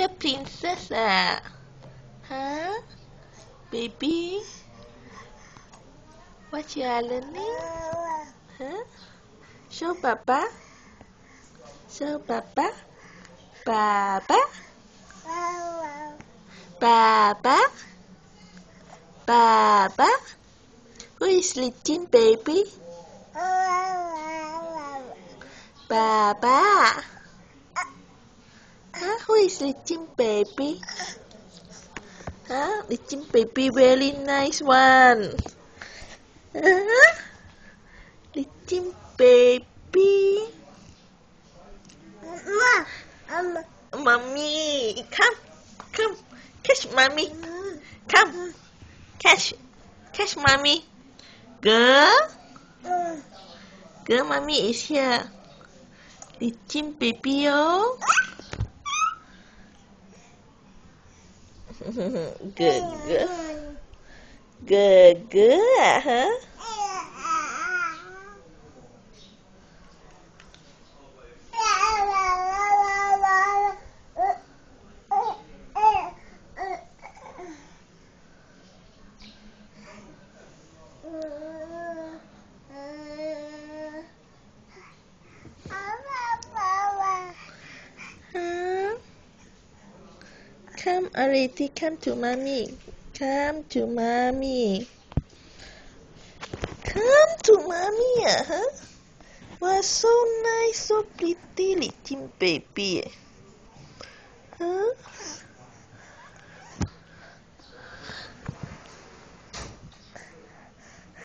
little princess ah. Huh? Baby? What you are learning? Huh? Show Papa. Show Papa. Papa. Papa. Papa. Who is little baby? Papa. Huh? Who is little baby? Huh? Little baby very nice one. Huh? Little baby. Mommy, come, come, catch mommy. Come, catch, catch mommy. Girl, girl, mommy is here. Little baby, oh. good, good. Good, good, huh? Come already, come to mommy. Come to mommy. Come to mommy, uh huh? Was so nice, so pretty little baby.